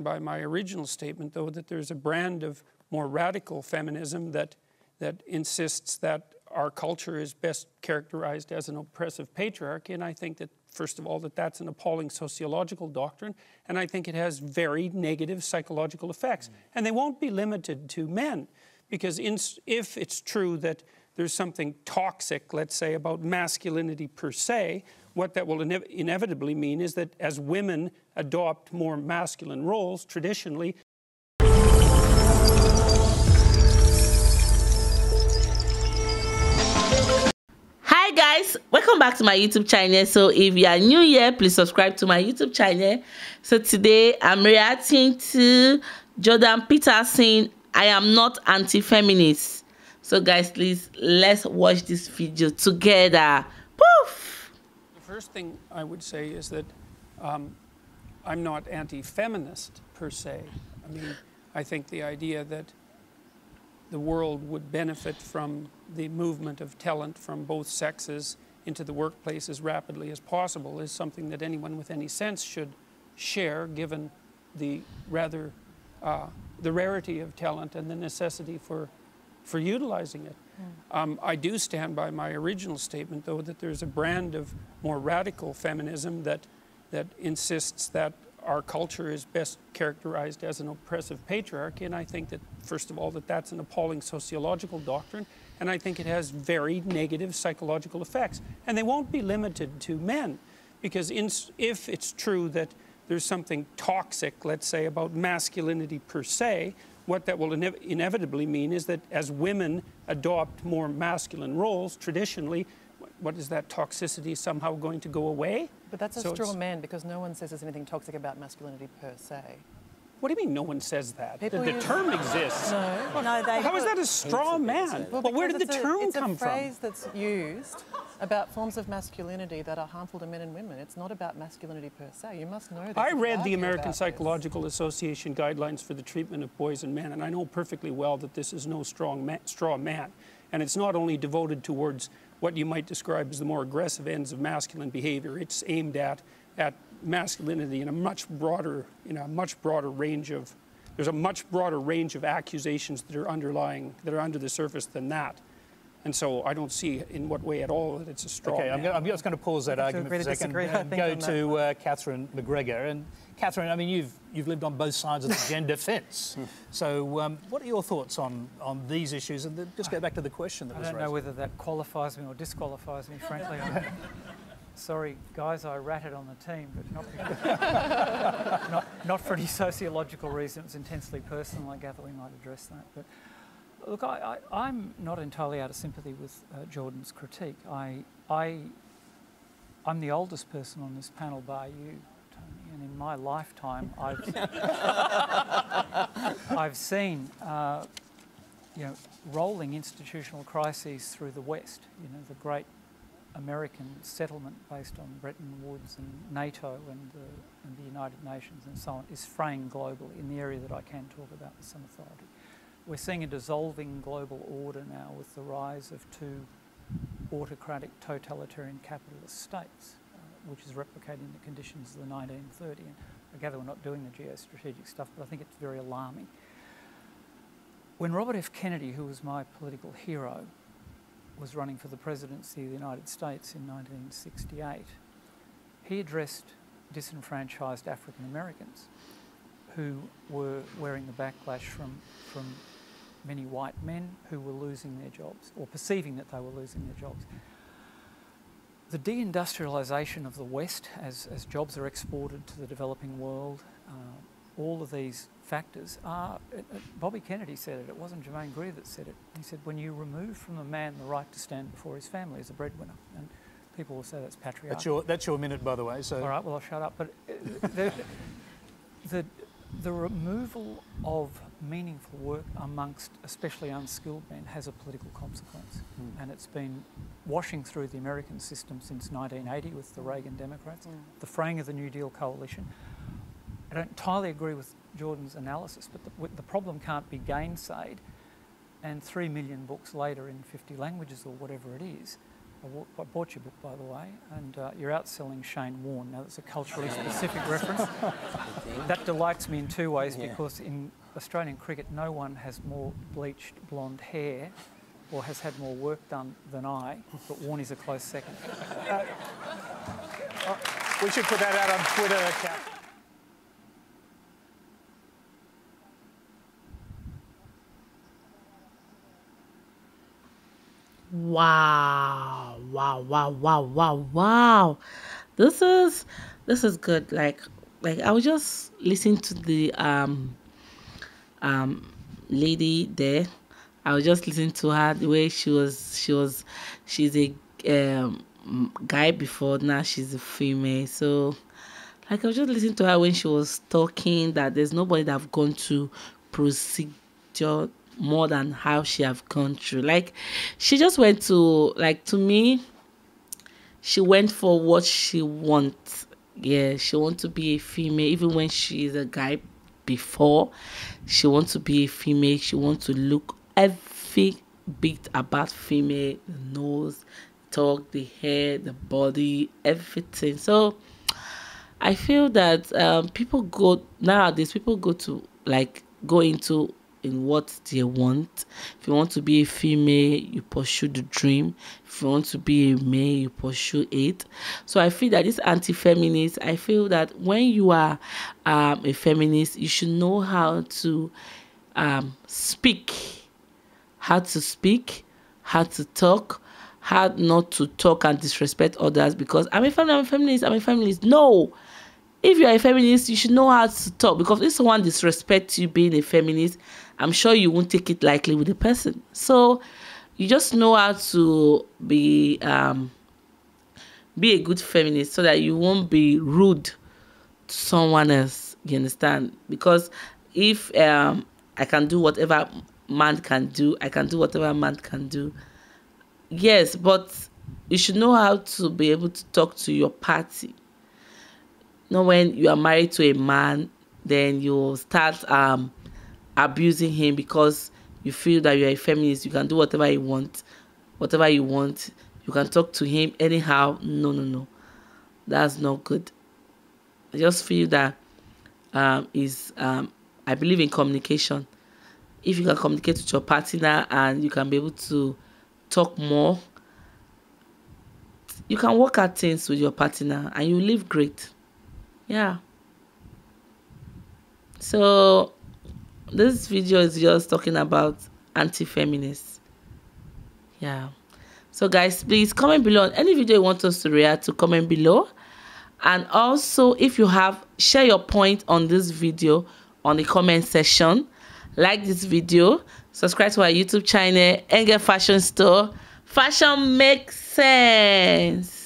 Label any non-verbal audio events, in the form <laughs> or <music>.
by my original statement, though, that there's a brand of more radical feminism that, that insists that our culture is best characterized as an oppressive patriarchy. And I think that, first of all, that that's an appalling sociological doctrine. And I think it has very negative psychological effects. Mm. And they won't be limited to men. Because in, if it's true that there's something toxic, let's say, about masculinity per se, what that will ine inevitably mean is that as women adopt more masculine roles, traditionally, Hi guys, welcome back to my YouTube channel. So if you are new here, please subscribe to my YouTube channel. So today I'm reacting to Jordan Peterson. I am not anti-feminist. So guys, please let's watch this video together. First thing I would say is that um, I'm not anti-feminist per se. I mean, I think the idea that the world would benefit from the movement of talent from both sexes into the workplace as rapidly as possible is something that anyone with any sense should share, given the rather uh, the rarity of talent and the necessity for for utilizing it. Um, I do stand by my original statement, though, that there's a brand of more radical feminism that, that insists that our culture is best characterized as an oppressive patriarchy. And I think that, first of all, that that's an appalling sociological doctrine. And I think it has very negative psychological effects. And they won't be limited to men. Because in, if it's true that there's something toxic, let's say, about masculinity per se, what that will inev inevitably mean is that as women adopt more masculine roles, traditionally, what is that toxicity somehow going to go away? But that's a so straw man because no one says there's anything toxic about masculinity per se. What do you mean no one says that? The, the term exists. No. No they How is that a straw man? Well, but where did the term a, come from? It's a phrase that's used about forms of masculinity that are harmful to men and women. It's not about masculinity per se. You must know that. I read the American Psychological this. Association guidelines for the treatment of boys and men, and I know perfectly well that this is no strong man, straw man. And it's not only devoted towards what you might describe as the more aggressive ends of masculine behavior. It's aimed at at masculinity in a much broader, in a much broader range of, there's a much broader range of accusations that are underlying, that are under the surface than that. And so I don't see in what way at all that it's a straw. Okay, I'm, I'm, just going to pause that argument for a second and go to uh, Catherine McGregor. And Catherine, I mean, you've you've lived on both sides of the gender fence. <laughs> So, um, what are your thoughts on on these issues? And just go back to the question that I was raised. I don't know whether that qualifies me or disqualifies me, frankly. <laughs> Sorry, guys, I ratted on the team, but not, <laughs> not, not for any sociological reason. It was intensely personal. I gather we might address that. But look, I, am not entirely out of sympathy with uh, Jordan's critique. I, I, I'm the oldest person on this panel, by you, Tony, and in my lifetime, I've, <laughs> I've seen. Uh, you know, rolling institutional crises through the West. You know, the great American settlement based on Bretton Woods and NATO and the, and the, United Nations and so on is fraying globally in the area that I can talk about with some authority. We're seeing a dissolving global order now with the rise of two autocratic totalitarian capitalist states, uh, which is replicating the conditions of the 1930s. And I gather we're not doing the geostrategic stuff, but I think it's very alarming. When Robert F. Kennedy, who was my political hero, was running for the presidency of the United States in 1968, he addressed disenfranchised African Americans who were wearing the backlash from, from many white men who were losing their jobs or perceiving that they were losing their jobs. The deindustrialisation of the West as, as jobs are exported to the developing world, uh, all of these factors are, Bobby Kennedy said it, it wasn't Germaine Greer that said it. He said, when you remove from a man the right to stand before his family as a breadwinner, and people will say that's patriarchal. That's your, that's your minute, by the way. So. All right, well, I'll shut up. But uh, the, the, the removal of meaningful work amongst especially unskilled men has a political consequence. Mm. And it's been washing through the American system since 1980 with the Reagan Democrats, mm. the fraying of the New Deal coalition. I don't entirely agree with Jordan's analysis, but the, the problem can't be gainsaid. And three million books later in 50 languages or whatever it is, I bought your book, by the way, and uh, you're outselling Shane Warne. Now, that's a culturally specific reference. <laughs> that delights me in two ways yeah. because in Australian cricket, no one has more bleached blonde hair or has had more work done than I, but Warne is a close second. Uh, uh, we should put that out on Twitter. Wow, wow, wow, wow, wow, wow. This is this is good. Like like I was just listening to the um um lady there. I was just listening to her the way she was she was she's a um guy before now she's a female so like I was just listening to her when she was talking that there's nobody that have gone to procedure more than how she have gone through. Like she just went to like to me, she went for what she wants. Yeah, she want to be a female, even when she is a guy before. She wants to be a female. She wants to look every bit about female, the nose, talk, the hair, the body, everything. So I feel that um, people go nowadays. People go to like go into in what they want. If you want to be a female, you pursue the dream. If you want to be a male, you pursue it. So I feel that this anti-feminist, I feel that when you are um, a feminist, you should know how to um, speak, how to speak, how to talk, how not to talk and disrespect others because I'm a feminist, I'm a feminist, I'm a feminist. No, if you're a feminist, you should know how to talk because if someone disrespects you being a feminist, I'm sure you won't take it lightly with the person. So you just know how to be um, be a good feminist so that you won't be rude to someone else. You understand? Because if um, I can do whatever man can do, I can do whatever man can do. Yes, but you should know how to be able to talk to your party not when you are married to a man, then you start um, abusing him because you feel that you're a feminist. You can do whatever you want, whatever you want. You can talk to him anyhow. No, no, no. That's not good. I just feel that um, is um, I believe in communication. If you can communicate with your partner and you can be able to talk more, you can work out things with your partner and you live great yeah. So this video is just talking about anti-feminists. Yeah. So guys please comment below any video you want us to react to comment below. And also if you have share your point on this video on the comment section. Like this video. Subscribe to our youtube channel Ngal fashion store. Fashion makes sense